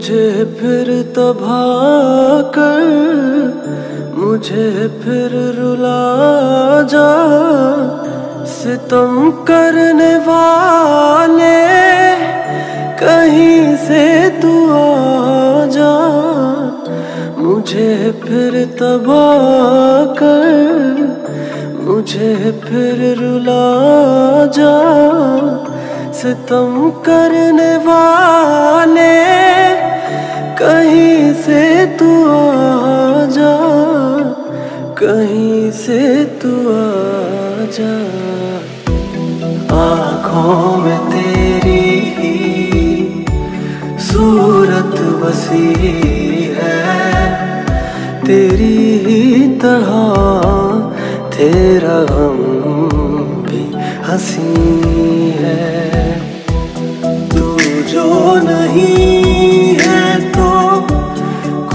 मुझे फिर तबाह कर, मुझे फिर रुला जा। सितम करने वाले, कहीं से तू आ जा। मुझे फिर तबाह कर, मुझे फिर रुला जा। सितम करने वाले कहीं से तू आ जा कहीं से तू आ जा आँखों में तेरी ही सूरत बसी है, तेरी ही तरह तेरा गम भी हँसी है। तू जो नहीं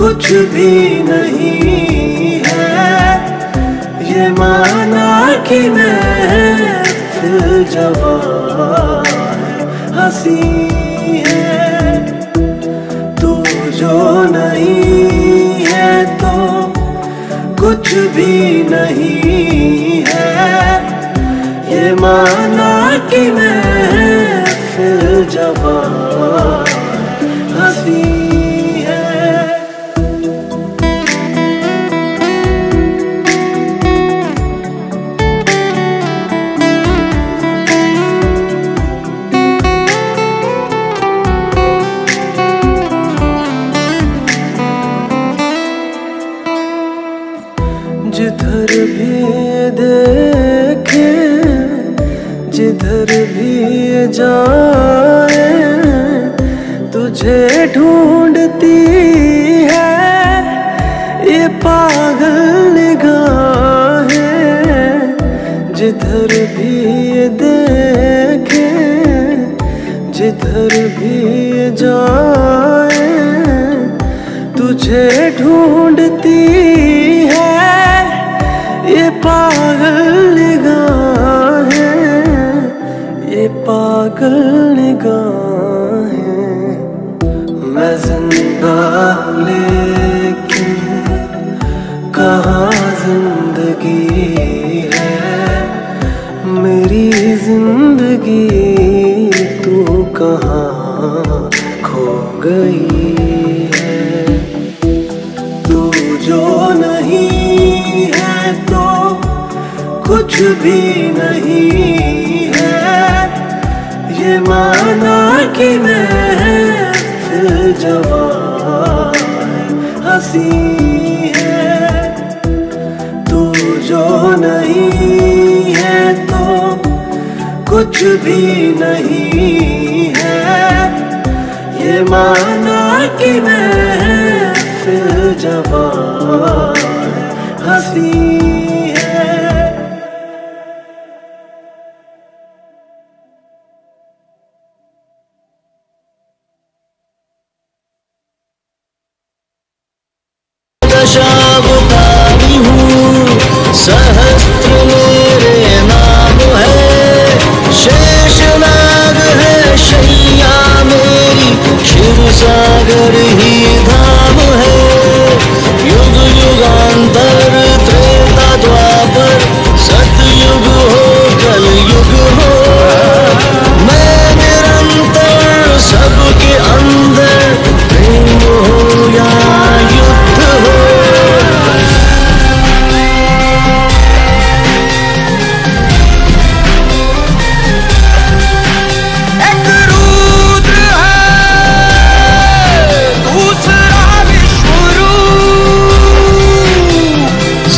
कुछ भी नहीं है। ये माना कि मैं फिर जवान हँसी है। तू जो नहीं है तो कुछ भी नहीं है। ये माना कि मैं फिर जवान जिधर भी जाए, तुझे ढूंढती है। ये पागल निगाहें, जिधर भी देखे, जिधर भी जाए, तुझे ढूंढती है। ये पागल निगाहें। पागल निगाहें। मैं ज़िंदा लेकिन कहाँ ज़िंदगी है? मेरी ज़िंदगी तू कहाँ खो गई है? तू जो नहीं है तो कुछ भी नहीं ये माना कि मैं जवान हँसी है। तू जो नहीं है तो कुछ भी नहीं है। ये माना कि मैं फिर जवान हँसी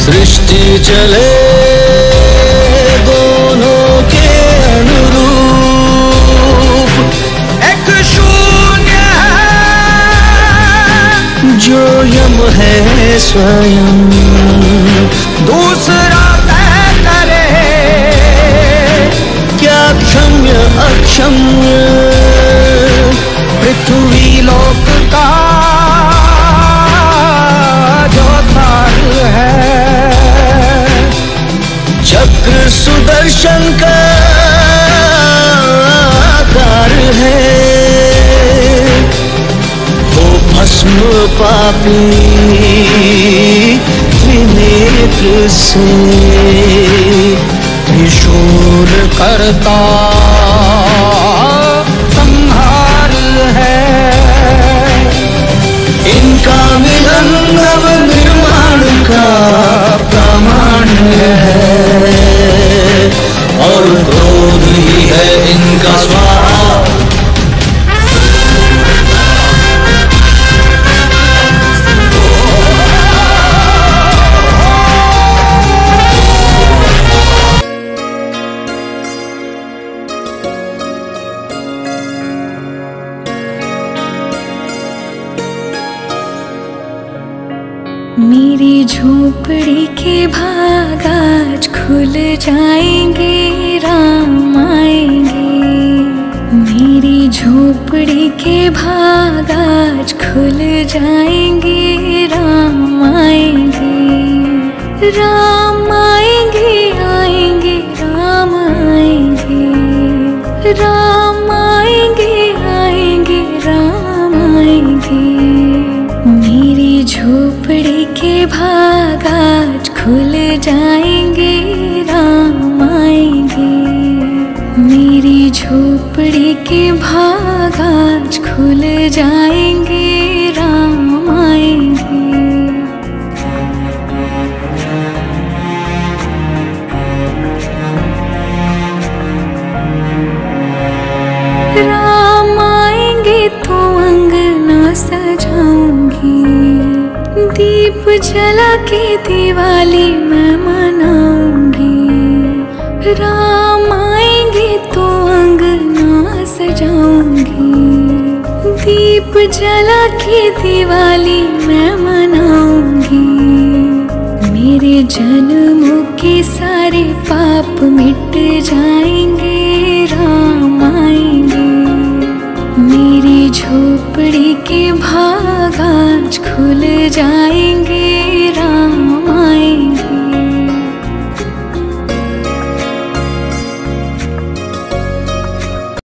सृष्टि चले दोनों के अनुरूप। एक शून्य जो यम है स्वयं। दूसरा तय करे, क्या क्षम्य अक्षम्य पृथ्वी लोक का पापी से किशोर करता। मेरी झोपड़ी के भाग आज खुल जाएँगे, राम आएँगे। मेरी झोपड़ी के भाग आज खुल जाएँगे, राम आएँगे। राम आएँगे आएँगे, राम आएँगे। राम आएँगे आएँगे, राम आएँगे। भाग आज खुल जाएँगे राम आएँगे। मेरी झोपड़ी के भाग आज खुल जाएँगे जला के दिवाली मैं मनाऊँगी। राम आएँगे तो अंगना सजाऊँगी। दीप जला के दिवाली मैं मनाऊँगी। मेरे जन्मों के सारे पाप मिट जाएँगे। झोपड़ी के भाग आज खुल जाएँगे।